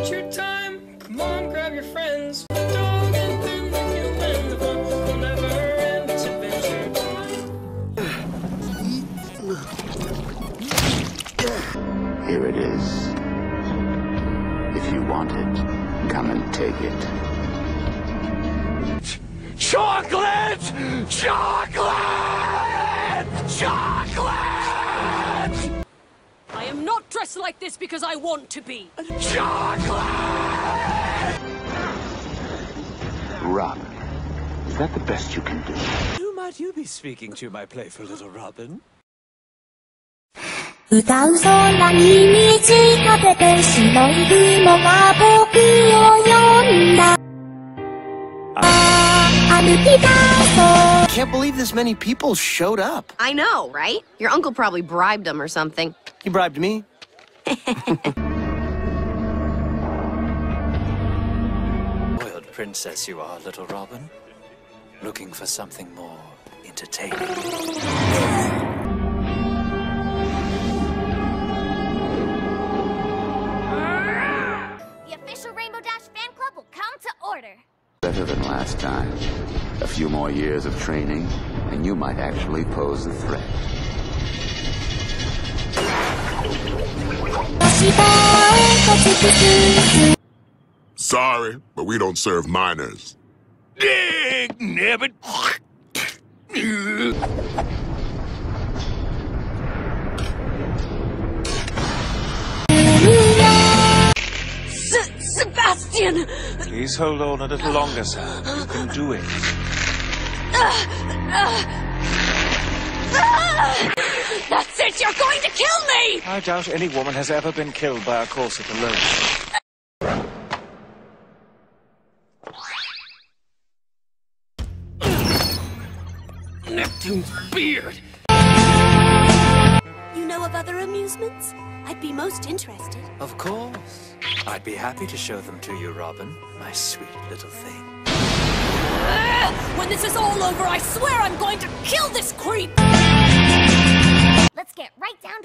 adventure time. Come on, grab your friends. Dog and then the human. The fun will never end. It's adventure time. Here it is. If you want it, come and take it. Chocolate! Chocolate! Chocolate! I am not dressed like this because I want to be. Chocolate! Robin, is that the best you can do? Who might you be speaking to, my playful little Robin? 歌う空に虹立てて白い雲が僕を呼んだ歩き出そう Can't believe this many people showed up. I know, right? Your uncle probably bribed him or something. He bribed me. Spoiled princess you are, little Robin. Looking for something more entertaining. The official Rainbow Dash fan club will come to order. Better than last time. A few more years of training, and you might actually pose a threat. Sorry, but we don't serve minors. Dig nabbit! Sebastian! Please hold on a little longer, sir. You can do it. That's it! You're going to kill me! I doubt any woman has ever been killed by a corset alone. Neptune's beard. You know of other amusements? I'd be most interested. Of course. I'd be happy to show them to you, Robin, my sweet little thing. When this is all over, I swear I'm going to kill this creep! Let's get right down